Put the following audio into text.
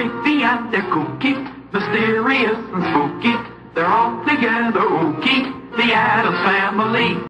creepy and they're kooky, mysterious and spooky. They're all together ooky, the Addams Family.